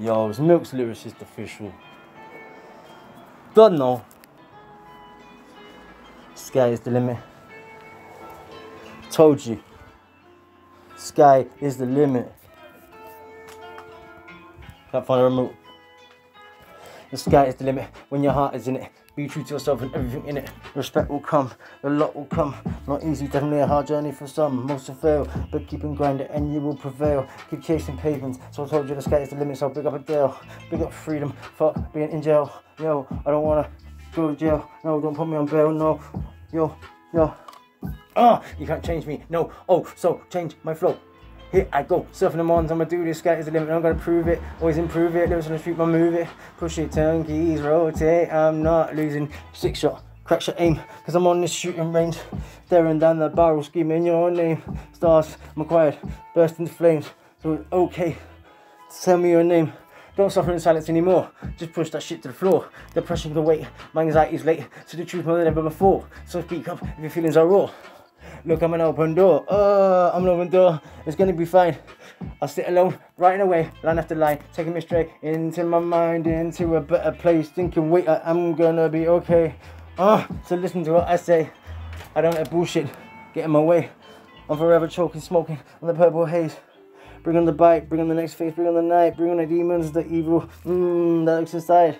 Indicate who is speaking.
Speaker 1: Yo, it's MilkZ Lyricist official. Don't know. Sky is the limit. Told you. Sky is the limit. Can't find a remote. The sky is the limit when your heart is in it. Be true to yourself and everything in it. Respect will come, a lot will come. Not easy, definitely a hard journey for some. Most will fail, but keep on grinding and you will prevail. Keep chasing pavements. So I told you the sky is the limit, so big up a deal. Big up freedom. Fuck being in jail. Yo, I don't wanna go to jail. No, don't put me on bail. No. Yo, yo. Ah, you can't change me. No. Oh, so change my flow. Here I go, surfing the mons, I'ma do this, sky is the limit, I'm gonna prove it, always improve it, lives on the street, my move it, push it, turn keys, rotate, I'm not losing, six shot, crack shot aim, cause I'm on this shooting range, staring down the barrel, screaming your name, stars, I'm quiet, burst into flames, so it's okay, tell me your name, don't suffer in silence anymore. Just push that shit to the floor. Depression can wait. My anxiety's late. So the truth more than ever before. So speak up if your feelings are raw. Look, I'm an open door. Uh, I'm an open door. It's gonna be fine. I'll sit alone, writing away, line after line, taking me straight into my mind, into a better place, thinking, wait, I am gonna be okay. Uh, so listen to what I say. I don't let bullshit get in my way. I'm forever choking, smoking on the purple haze. Bring on the bite, bring on the next face, bring on the night, bring on the demons, the evil, that looks inside.